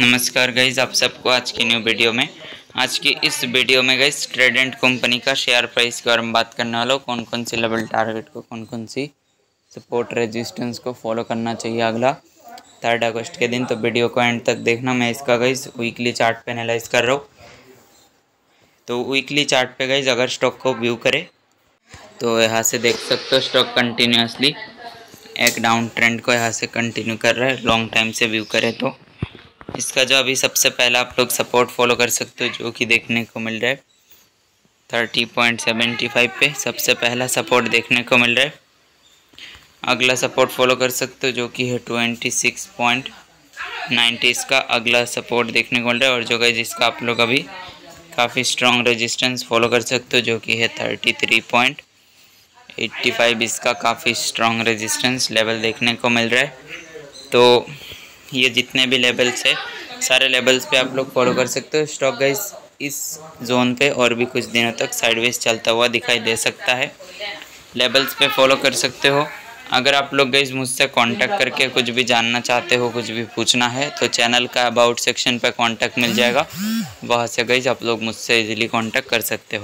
नमस्कार गाइज़ आप सबको आज की न्यू वीडियो में। आज की इस वीडियो में गाइज़ ट्रेडेंट कंपनी का शेयर प्राइस के बारे में बात करने वाला हूँ। कौन कौन सी लेवल टारगेट को कौन कौन सी सपोर्ट रेजिस्टेंस को फॉलो करना चाहिए अगला। थर्ड अगस्त के दिन तो वीडियो को एंड तक देखना। मैं इसका गाइज़ वीकली चार्ट पे एनालाइज कर रहा हूँ। तो वीकली चार्ट पे अगर स्टॉक को व्यू करे तो यहाँ से देख सकते हो स्टॉक कंटिन्यूसली एक डाउन ट्रेंड को यहाँ से कंटिन्यू कर रहा है। लॉन्ग टाइम से व्यू करें तो। इसका जो अभी सबसे पहला आप लोग सपोर्ट फॉलो कर सकते हो, जो कि देखने को मिल रहा है। थर्टी पॉइंट सेवेंटी फाइव पे सबसे पहला सपोर्ट देखने को मिल रहा है। अगला सपोर्ट फॉलो कर सकते हो, जो कि है ट्वेंटी सिक्स पॉइंट नाइन्टी इसका अगला सपोर्ट देखने को मिल रहा है, और जो गई जिसका आप लोग अभी काफ़ी स्ट्रॉन्ग रेजिस्टेंस फॉलो कर सकते हो, जो कि है thirty three point eighty five इसका काफ़ी स्ट्रॉन्ग रेजिस्टेंस लेवल देखने को मिल रहा है। तो ये जितने भी लेवल्स है, सारे लेवल्स पे आप लोग फॉलो कर सकते हो। स्टॉक गाइस इस जोन पे और भी कुछ दिनों तक साइडवेज चलता हुआ दिखाई दे सकता है। लेवल्स पे फॉलो कर सकते हो। अगर आप लोग गई मुझसे कांटेक्ट करके कुछ भी जानना चाहते हो, कुछ भी पूछना है तो चैनल का अबाउट सेक्शन पे कांटेक्ट मिल जाएगा। वहाँ से गई आप लोग मुझसे इजीली कांटेक्ट कर सकते हो।